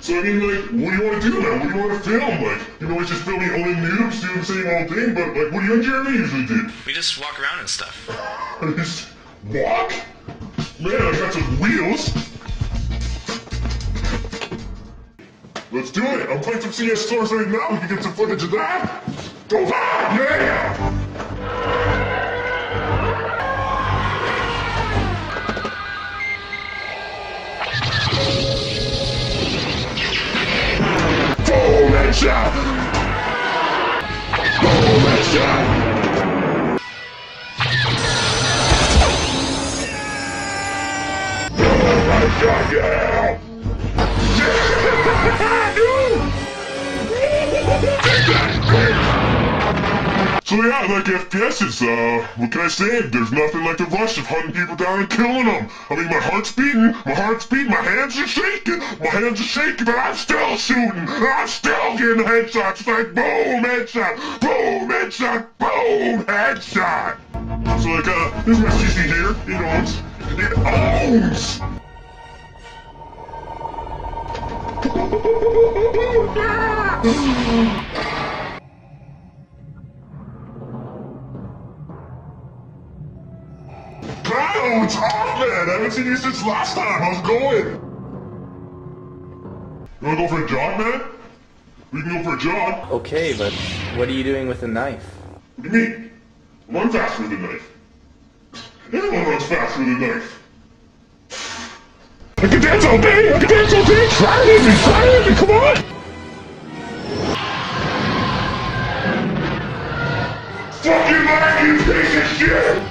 So I mean, like, what do you want to do now? What do you want to film? Like, you know, it's just filming on noobs doing the same old thing, but like, what do you and Jeremy usually do? We just walk around and stuff. just walk? Man, I got some wheels. Let's do it. I'm playing some CS Source right now. We can get some footage of that. Go back! Yeah! Headshot! Boom headshot! Yeah! So yeah, like FPS is, uh, what can I say? There's nothing like the rush of hunting people down and killing them. I mean, my heart's beating, my heart's beating, my hands are shaking, my hands are shaking, but I'm still shooting. I'm still getting headshots. It's like boom, headshot, boom, headshot, boom, headshot. So like, uh, this is my CC here. It owns. It owns. Kyle, it's off, man. I haven't seen you since last time. How's it going? You wanna go for a jog, man? We can go for a jog. Okay, but what are you doing with a knife? What do you mean? I'm run faster with a knife. Everyone runs faster with a knife. I can dance all day! I can dance all day! Try it with me! Try it with me! Come on! Fucking lag, you piece of shit!